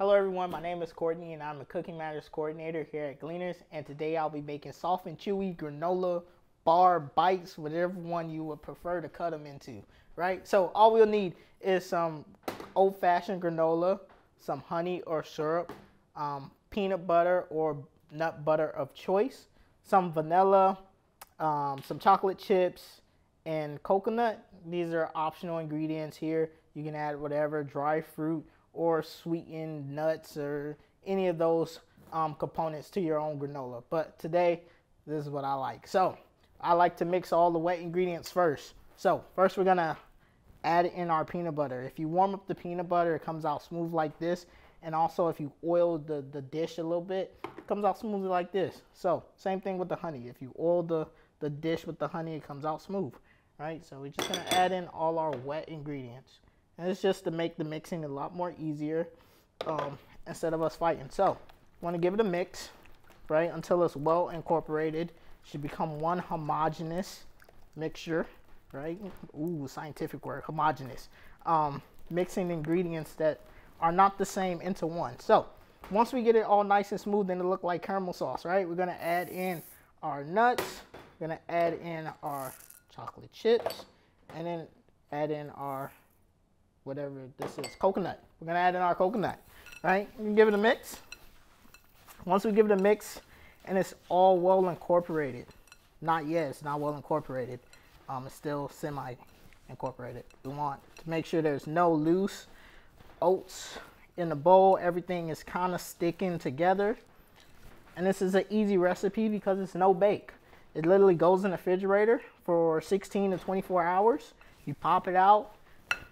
Hello everyone, my name is Courtney and I'm the Cooking Matters Coordinator here at Gleaners and today I'll be making soft and chewy granola bar bites, whatever one you would prefer to cut them into, right? So all we'll need is some old-fashioned granola, some honey or syrup, um, peanut butter or nut butter of choice, some vanilla, um, some chocolate chips, and coconut. These are optional ingredients here. You can add whatever, dry fruit, or sweetened nuts or any of those um, components to your own granola. But today, this is what I like. So I like to mix all the wet ingredients first. So first we're gonna add in our peanut butter. If you warm up the peanut butter, it comes out smooth like this. And also if you oil the, the dish a little bit, it comes out smoothly like this. So same thing with the honey. If you oil the, the dish with the honey, it comes out smooth, right? So we're just gonna add in all our wet ingredients. And it's just to make the mixing a lot more easier um, instead of us fighting. So, want to give it a mix, right, until it's well incorporated. Should become one homogeneous mixture, right? Ooh, scientific word, homogeneous. Um, mixing ingredients that are not the same into one. So, once we get it all nice and smooth and it look like caramel sauce, right? We're gonna add in our nuts. We're gonna add in our chocolate chips, and then add in our whatever this is, coconut. We're gonna add in our coconut, right? We give it a mix. Once we give it a mix and it's all well incorporated, not yet, it's not well incorporated. Um, it's still semi incorporated. We want to make sure there's no loose oats in the bowl. Everything is kind of sticking together. And this is an easy recipe because it's no bake. It literally goes in the refrigerator for 16 to 24 hours. You pop it out,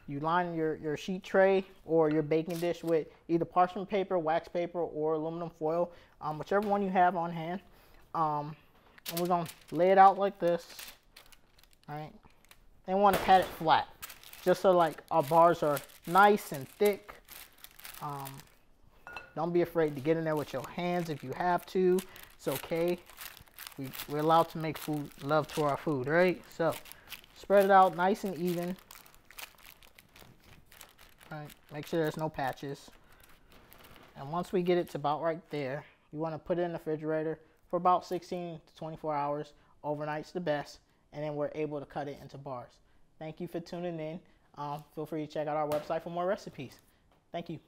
you line your, your sheet tray or your baking dish with either parchment paper, wax paper, or aluminum foil, um, whichever one you have on hand. Um, and we're gonna lay it out like this, right? And want to pat it flat, just so like our bars are nice and thick. Um, don't be afraid to get in there with your hands if you have to. It's okay. We, we're allowed to make food, love to our food, right? So spread it out nice and even. Right, make sure there's no patches. And once we get it to about right there, you want to put it in the refrigerator for about 16 to 24 hours. Overnight's the best. And then we're able to cut it into bars. Thank you for tuning in. Um, feel free to check out our website for more recipes. Thank you.